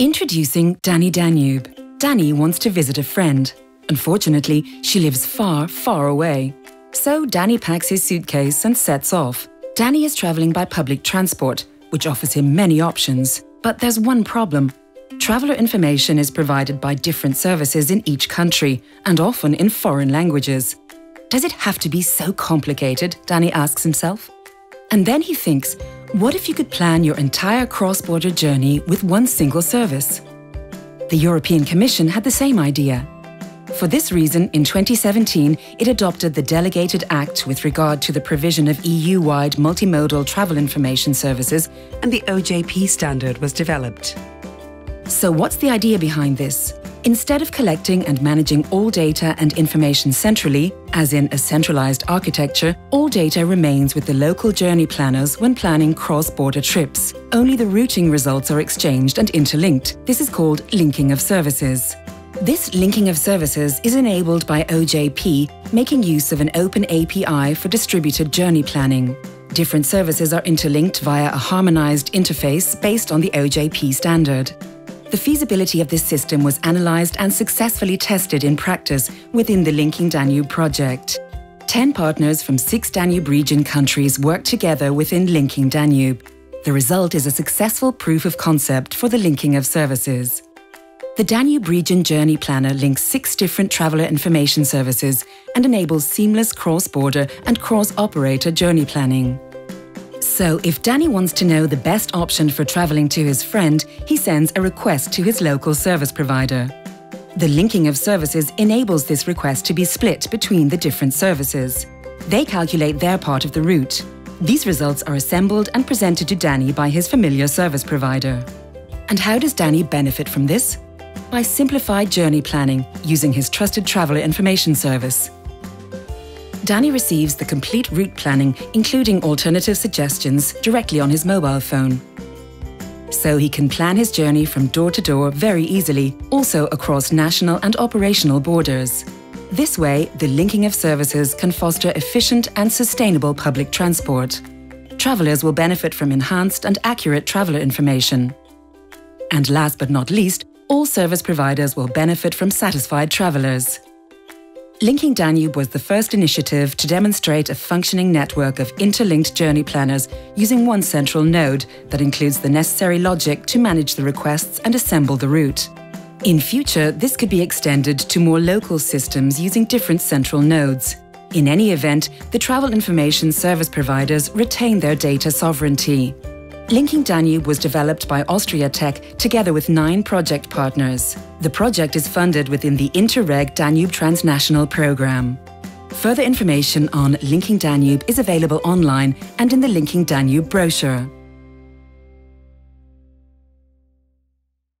Introducing Danny Danube. Danny wants to visit a friend. Unfortunately, she lives far, far away. So Danny packs his suitcase and sets off. Danny is traveling by public transport, which offers him many options. But there's one problem. Traveler information is provided by different services in each country, and often in foreign languages. Does it have to be so complicated? Danny asks himself. And then he thinks, what if you could plan your entire cross-border journey with one single service? The European Commission had the same idea. For this reason, in 2017, it adopted the Delegated Act with regard to the provision of EU-wide multimodal travel information services and the OJP standard was developed. So what's the idea behind this? Instead of collecting and managing all data and information centrally, as in a centralized architecture, all data remains with the local journey planners when planning cross-border trips. Only the routing results are exchanged and interlinked. This is called linking of services. This linking of services is enabled by OJP, making use of an open API for distributed journey planning. Different services are interlinked via a harmonized interface based on the OJP standard. The feasibility of this system was analysed and successfully tested in practice within the Linking Danube project. Ten partners from six Danube region countries worked together within Linking Danube. The result is a successful proof of concept for the linking of services. The Danube Region Journey Planner links six different traveller information services and enables seamless cross-border and cross-operator journey planning. So, if Danny wants to know the best option for travelling to his friend, he sends a request to his local service provider. The linking of services enables this request to be split between the different services. They calculate their part of the route. These results are assembled and presented to Danny by his familiar service provider. And how does Danny benefit from this? By simplified journey planning using his trusted traveller information service. Danny receives the complete route planning, including alternative suggestions, directly on his mobile phone. So he can plan his journey from door to door very easily, also across national and operational borders. This way, the linking of services can foster efficient and sustainable public transport. Travellers will benefit from enhanced and accurate traveller information. And last but not least, all service providers will benefit from satisfied travellers. Linking Danube was the first initiative to demonstrate a functioning network of interlinked journey planners using one central node that includes the necessary logic to manage the requests and assemble the route. In future, this could be extended to more local systems using different central nodes. In any event, the travel information service providers retain their data sovereignty. Linking Danube was developed by Austria Tech together with nine project partners. The project is funded within the Interreg Danube Transnational Programme. Further information on Linking Danube is available online and in the Linking Danube brochure.